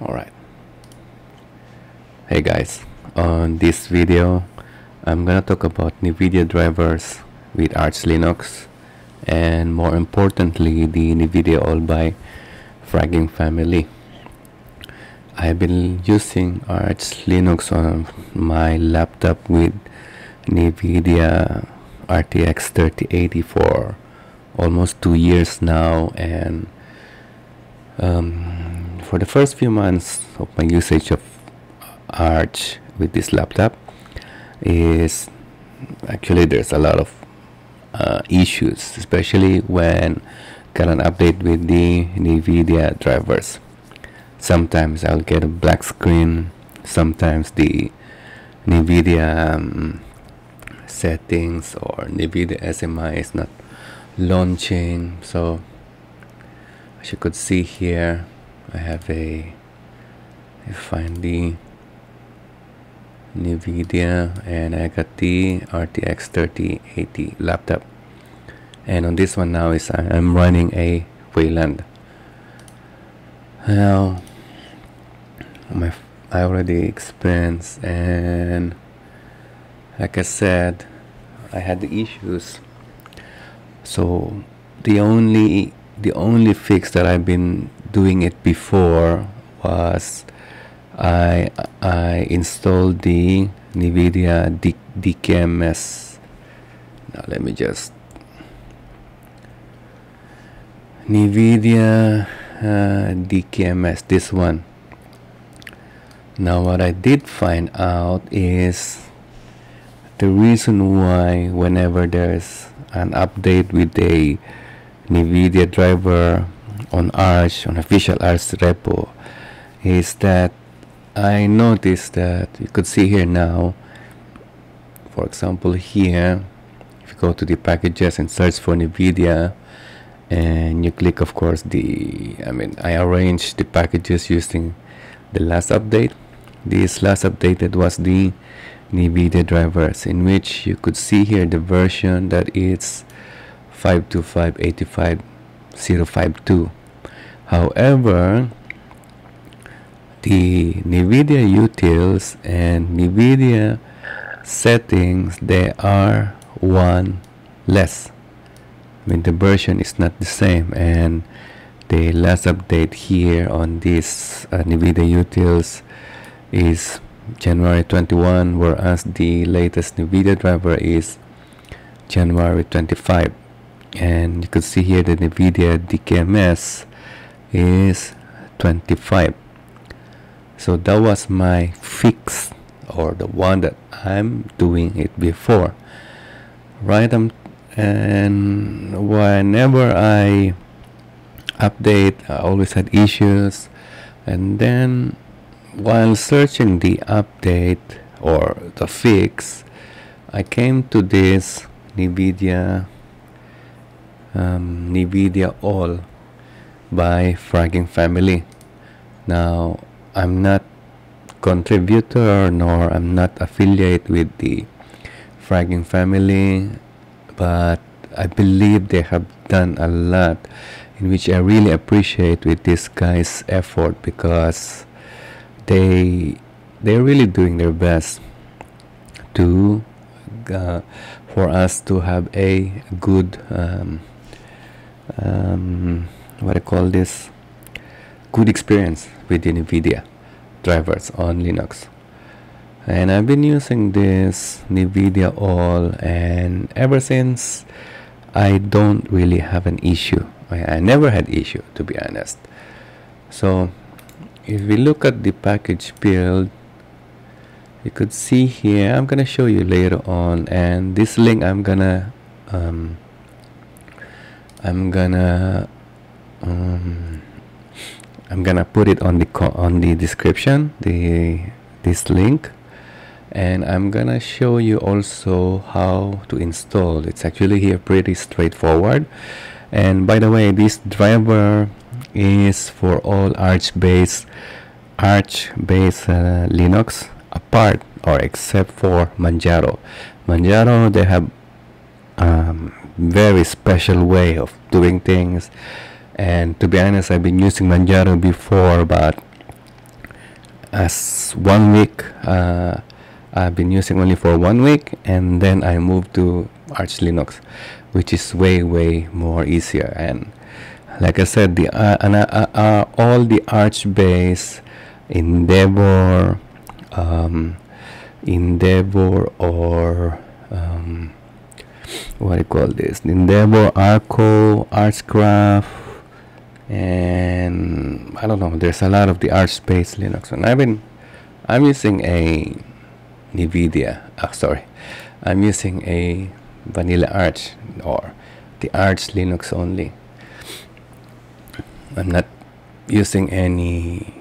alright hey guys. On this video I'm gonna talk about NVIDIA drivers with Arch Linux and more importantly the NVIDIA all by Frogging Family. I've been using Arch Linux on my laptop with NVIDIA RTX 3080 for almost two years now and um, for the first few months of my usage of Arch with this laptop is actually there's a lot of uh, issues especially when got an update with the NVIDIA drivers. Sometimes I'll get a black screen sometimes the NVIDIA um, settings or NVIDIA SMI is not launching. So as you could see here I have a find the NVIDIA and I got the RTX 3080 laptop. And on this one now is I'm running a Wayland. Now my I already experienced and like I said I had the issues. So the only the only fix that I've been doing it before was I I installed the NVIDIA D DKMS now let me just NVIDIA uh, DKMS this one. Now what I did find out is the reason why whenever there's an update with a NVIDIA driver on Arch, on official Arch repo, is that I noticed that you could see here now, for example here, if you go to the packages and search for NVIDIA, and you click of course the, I mean I arranged the packages using the last update. This last updated was the NVIDIA drivers in which you could see here the version that is 52585.052 However, the NVIDIA utils and NVIDIA settings, they are one less. I mean, the version is not the same and the last update here on this uh, NVIDIA utils is January 21 whereas the latest NVIDIA driver is January 25 and you can see here the NVIDIA DKMS is 25 so that was my fix or the one that I'm doing it before. Right um, and whenever I update I always had issues. And then while searching the update or the fix I came to this NVIDIA um, NVIDIA all by Frogging Family. Now, I'm not contributor nor I'm not affiliate with the Frogging Family, but I believe they have done a lot in which I really appreciate with this guy's effort because they they're really doing their best to uh, for us to have a good um, um, what I call this good experience with NVIDIA drivers on Linux. And I've been using this NVIDIA all and ever since I don't really have an issue. I, I never had issue to be honest. So if we look at the package build you could see here I'm gonna show you later on and this link I'm gonna um, I'm gonna um, I'm gonna put it on the on the description the this link. And I'm gonna show you also how to install. It's actually here pretty straightforward. And by the way this driver is for all arch based arch based uh, Linux apart or except for Manjaro. Manjaro they have um, very special way of doing things and to be honest I've been using Manjaro before but as one week uh, I've been using only for one week and then I moved to Arch Linux which is way way more easier. And like I said the uh, uh, uh, all the Arch base Endeavor um, Endeavor or um, what do you call this? Endeavor Arco Archcraft and I don't know there's a lot of the Arch based Linux. And I've been I'm using a NVIDIA oh, sorry I'm using a vanilla Arch or the Arch Linux only. I'm not using any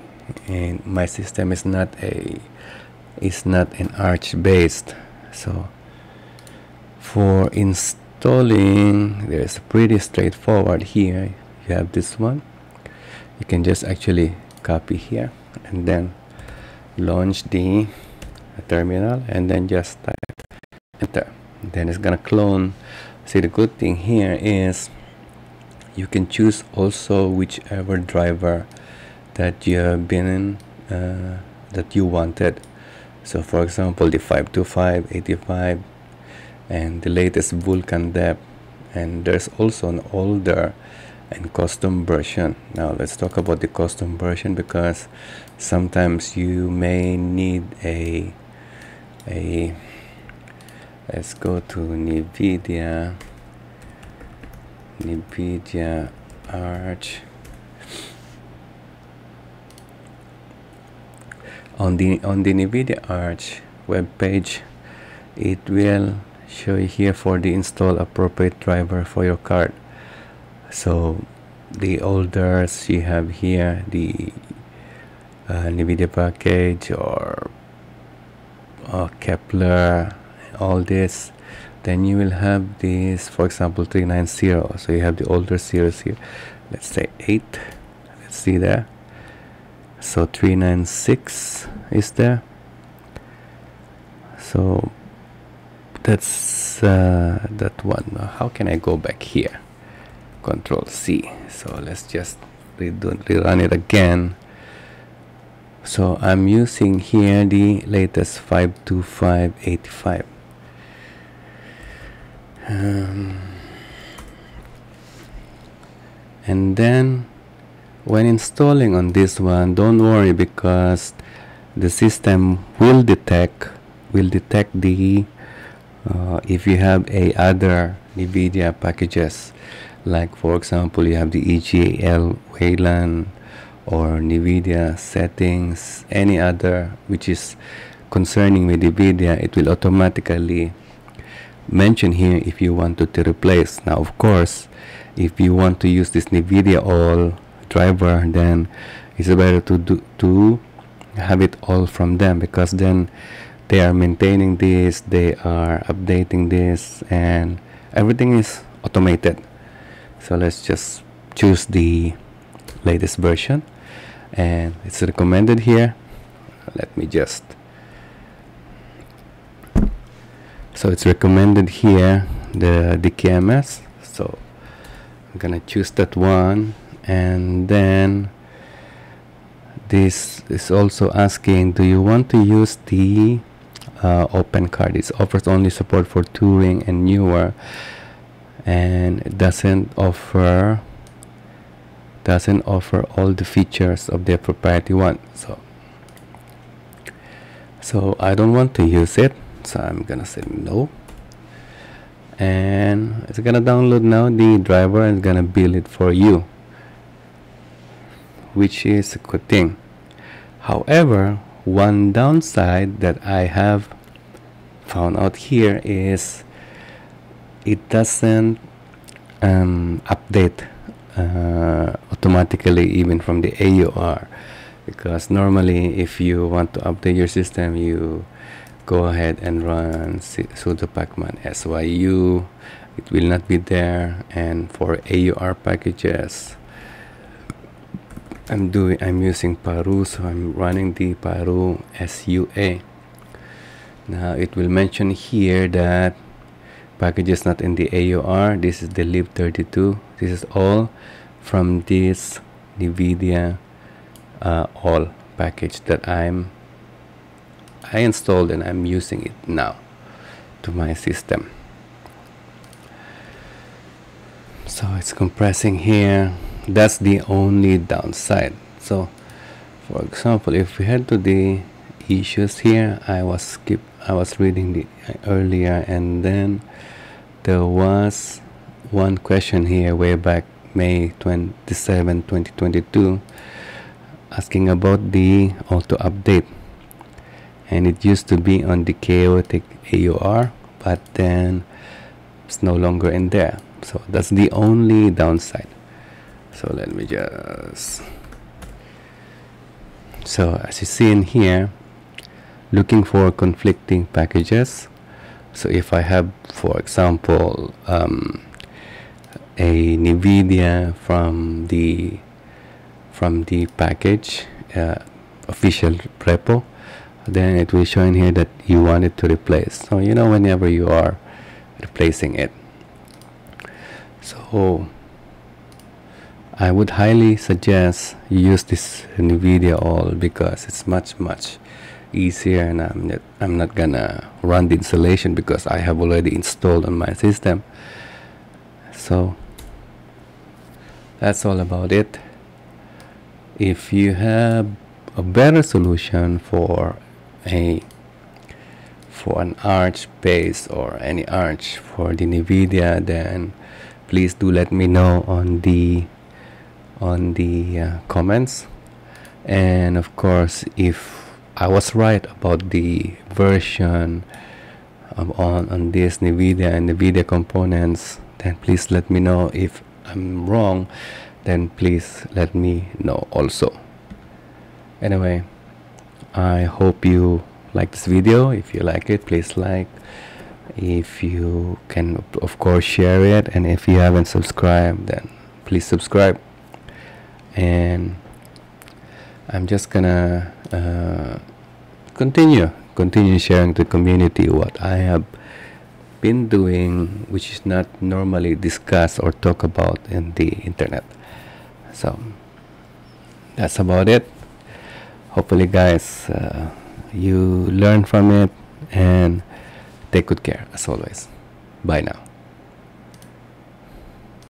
and my system is not a is not an arch based. So for installing there's pretty straightforward here you have this one. You can just actually copy here and then launch the terminal and then just type enter. Then it's gonna clone. See the good thing here is you can choose also whichever driver that you have been in uh, that you wanted. So for example the 525 85 and the latest vulkan dep and there's also an older and custom version. Now let's talk about the custom version because sometimes you may need a a let's go to nvidia nvidia arch. On the on the nvidia arch web page it will show you here for the install appropriate driver for your card so the olders you have here the uh, nvidia package or uh, kepler all this then you will have this for example 390 so you have the older series here. Let's say 8 let's see there. So 396 is there. So that's uh, that one. How can I go back here control C. So let's just redo, rerun it again. So I'm using here the latest 52585 um, and then when installing on this one don't worry because the system will detect will detect the uh, if you have a other NVIDIA packages. Like for example you have the EGL Wayland or NVIDIA settings any other which is concerning with NVIDIA it will automatically mention here if you want to, to replace. Now of course if you want to use this NVIDIA all driver then it's better to do to have it all from them because then they are maintaining this they are updating this and everything is automated. So let's just choose the latest version. And it's recommended here. Let me just. So it's recommended here the DKMS so I'm gonna choose that one. And then this is also asking do you want to use the uh, open card. It offers only support for Turing and newer and doesn't offer doesn't offer all the features of the proprietary one. So so I don't want to use it so I'm gonna say no. And it's gonna download now. The driver and gonna build it for you which is a good thing. However, one downside that I have found out here is it doesn't um, update uh, automatically even from the AUR because normally if you want to update your system you go ahead and run sudo pacman syu it will not be there. And for AUR packages I'm doing I'm using Paru so I'm running the Paru SUA now it will mention here that package is not in the AUR this is the lib32 this is all from this NVIDIA uh, all package that I'm I installed and I'm using it now to my system. So it's compressing here that's the only downside. So for example if we head to the issues here I was skip I was reading the uh, earlier and then there was one question here way back May 27 2022 asking about the auto update. And it used to be on the chaotic AUR but then it's no longer in there. So that's the only downside so let me just so as you see in here looking for conflicting packages. So if I have for example um, a NVIDIA from the from the package uh, official repo then it will show in here that you want it to replace. So you know whenever you are replacing it. So I would highly suggest you use this NVIDIA all because it's much much easier and I'm not, I'm not gonna run the installation because I have already installed on my system. So that's all about it. If you have a better solution for a for an arch base or any arch for the NVIDIA then please do let me know on the on the uh, comments. And of course if I was right about the version on on this NVIDIA and NVIDIA components then please let me know. If I'm wrong then please let me know also. Anyway I hope you like this video. If you like it please like. If you can of course share it. And if you haven't subscribed then please subscribe and I'm just gonna uh, continue continue sharing the community what I have been doing which is not normally discussed or talk about in the internet so that's about it hopefully guys uh, you learn from it and Take good care as always. Bye now.